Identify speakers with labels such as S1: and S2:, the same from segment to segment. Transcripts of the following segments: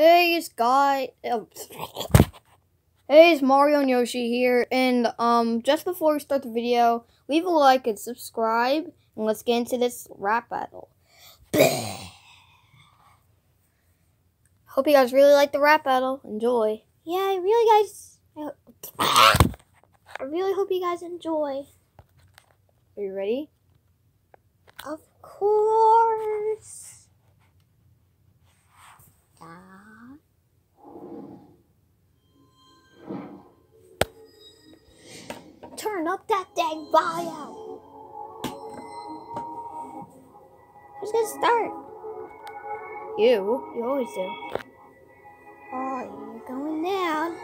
S1: Hey, it's Guy. Oh. Hey, it's Mario and Yoshi here. And um, just before we start the video, leave a like and subscribe. And let's get into this rap battle. Hope you guys really like the rap battle. Enjoy.
S2: Yeah, I really guys. I, I really hope you guys enjoy.
S1: Are you ready?
S2: Of course. Up that dang volume. Who's gonna start?
S1: You. You always do.
S2: Oh, you're going down.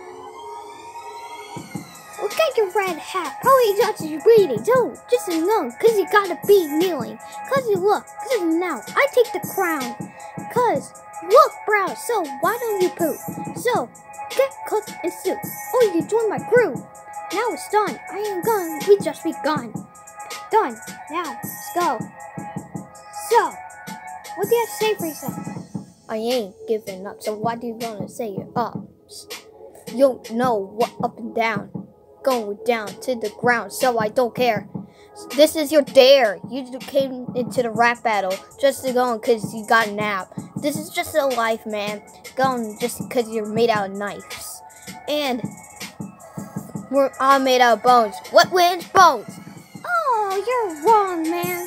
S2: Look at your red hat. Probably got you reading. Don't just know, cause you gotta be kneeling. Cause you look, cause now I take the crown. Cause look, bro. So why don't you poop? So get cooked and soup. Oh, you join my crew. Now it's done. I am gone. We just begun. Done. Now let's go. So, what do you have to say for yourself?
S1: I ain't giving up. So why do you wanna say your ups? You don't know what up and down. Going down to the ground, so I don't care. This is your dare. You came into the rap battle just to go because you got a nap. This is just a life, man. Going just because you're made out of knives. And we're all made out of bones. What wins? Bones.
S2: Oh, you're wrong, man.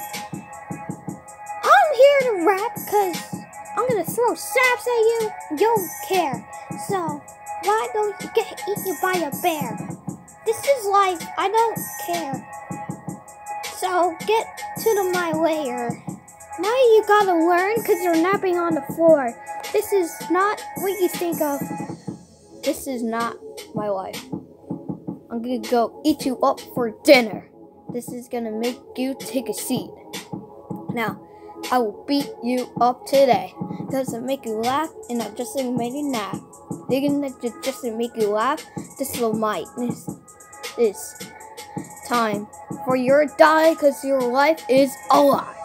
S2: I'm here to rap because I'm gonna throw saps at you. You don't care. So why don't you get eaten by a bear? This is life. I don't care. So get to the my layer. Now you gotta learn because you're napping on the floor. This is not what you think of.
S1: This is not my life. I'm gonna go eat you up for dinner. This is gonna make you take a seat. Now, I will beat you up today. Doesn't make you laugh, and I just make you nap. Thinking that ju- just to make you laugh, this will might. This is time for your die, cause your life is a lie.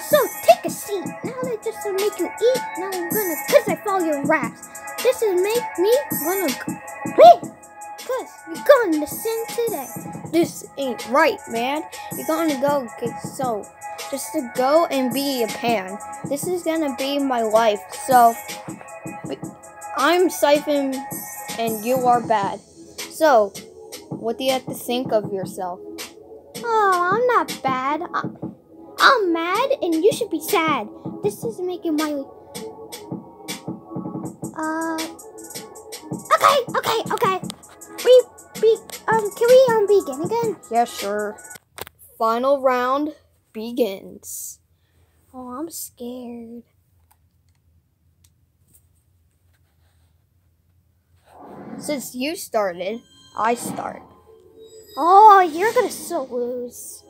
S2: So take a seat. Now that just to make you eat, now I'm gonna, cause I follow your raps. This is make me wanna win. Cause you're to sin today.
S1: This ain't right, man. You're gonna go get so just to go and be a pan. This is gonna be my life. So I'm Siphon and you are bad. So what do you have to think of yourself?
S2: Oh, I'm not bad. I- I'm mad, and you should be sad. This is making my. Uh. Okay, okay, okay. We be um. Can we um begin again?
S1: Yeah, sure. Final round begins.
S2: Oh, I'm scared.
S1: Since you started, I start.
S2: Oh, you're gonna so lose.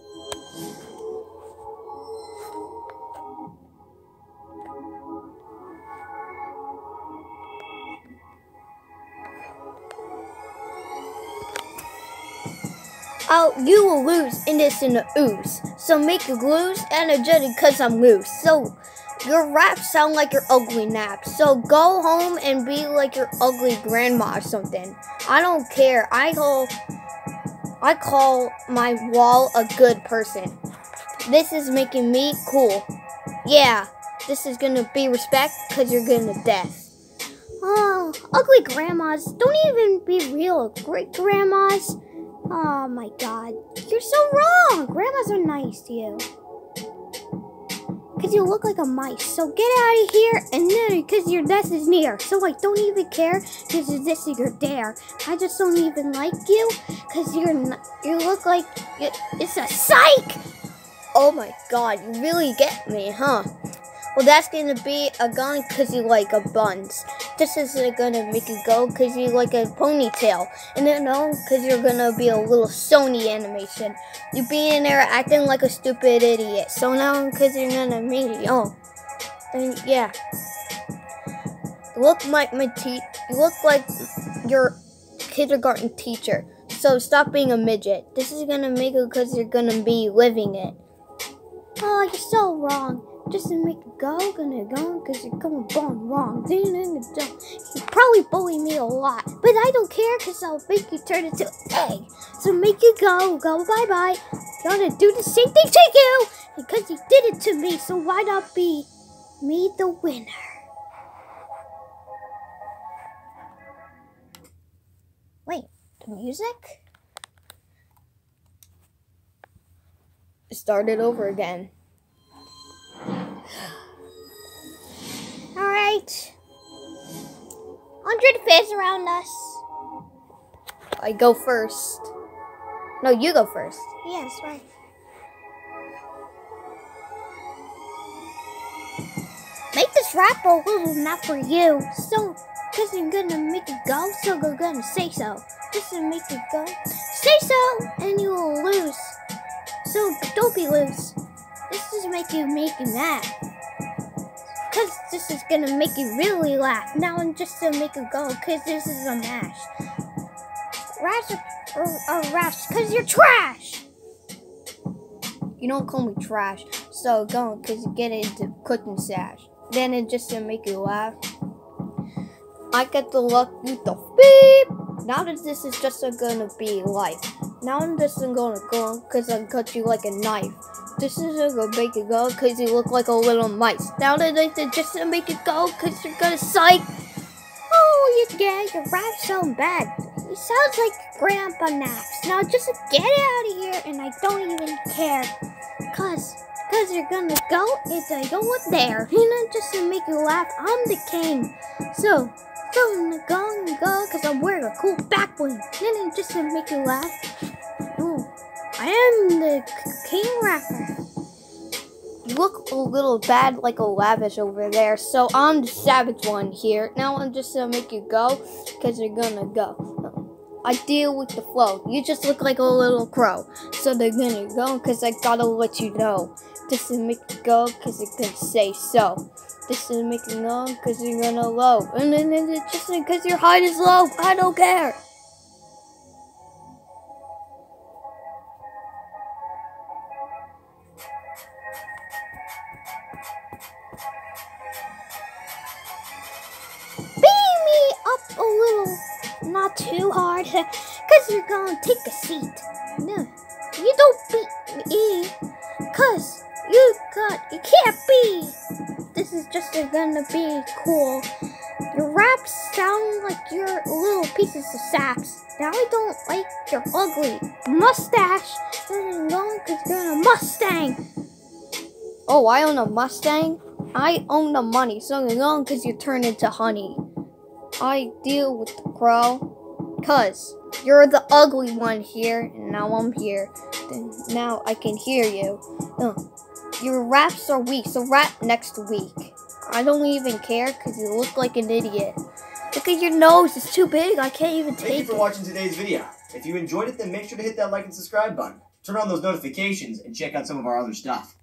S1: You will lose in this in the ooze. So make you lose energetic cause I'm loose. So your raps sound like your ugly nap. So go home and be like your ugly grandma or something. I don't care. I call I call my wall a good person. This is making me cool. Yeah, this is gonna be respect cause you're gonna death.
S2: Oh, ugly grandmas. Don't even be real great grandmas. Oh my god. You're so wrong. Grandmas are nice to you. Cause you look like a mice. So get out of here and then cause your death is near. So I don't even care cause this is your dare. I just don't even like you cause you're n- you look like it, it's a psych.
S1: Oh my god, you really get me, huh? Well, that's gonna be a gun because you like a buns. This is gonna make you go because you like a ponytail. And then no, because you're gonna be a little Sony animation. You be in there acting like a stupid idiot. So now because you're gonna meet oh. And yeah. Look like my te- You look like your kindergarten teacher. So stop being a midget. This is gonna make it because you're gonna be living it.
S2: Oh, you're so wrong. Just to make go, gonna go, cause you're going born wrong. You probably bully me a lot, but I don't care, cause I'll make you turn into an egg. So make you go, go bye bye. Gonna do the same thing to you, because you did it to me. So why not be me the winner?
S1: Wait, the music? Start it over again.
S2: Alright. Hundred fish around us.
S1: I go first. No, you go first.
S2: Yes, right. Make this rap a little not for you. So, cause you're gonna make it go, so we're gonna say so. Just to make it go. Say so, and you will lose. So, don't be loose. This is making you you mad. Cause this is gonna make you really laugh. Now I'm just gonna make it go, cause this is a mash. Rash or, or, rash, cause you're trash.
S1: You don't call me trash, so go because you get into cooking sash. Then it just to make you laugh. I get the luck with the beep. Now that this is just gonna be life. Now I'm just gonna go because I cut you like a knife. This is gonna make it go because you look like a little mice. Now that I said just to make it go because you're gonna psych.
S2: Oh, you yeah, your rap so bad. It sounds like Grandpa Naps. Now just get out of here, and I don't even care. Cause, cause you're gonna go if I go up there. You know, just to make you laugh, I'm the king. So, gonna go and go, cause I'm wearing a cool back bling. Then just to make you laugh. I am the king rapper.
S1: You look a little bad like a lavish over there, so I'm the savage one here. Now I'm just gonna make you go because you're gonna go. I deal with the flow. You just look like a little crow. So they're gonna go because I gotta let you know. This is make you go because gonna say so. This is making go because you're gonna low. And then it's just because your height is low. I don't care.
S2: Too hard, cause you're gonna take a seat. No, you don't beat me, cause you got, you can't be. This is just gonna be cool. Your raps sound like you're little pieces of sax. Now I don't like your ugly mustache. I'm going cause you're a Mustang.
S1: Oh, I own a Mustang? I own the money, so going because you turn into honey. I deal with the crow, cause you're the ugly one here, and now I'm here. Then now I can hear you. Your raps are weak, so rap next week. I don't even care because you look like an idiot. Look at your nose, it's too big, I can't even take it.
S3: Thank you for
S1: it.
S3: watching today's video. If you enjoyed it, then make sure to hit that like and subscribe button. Turn on those notifications and check out some of our other stuff.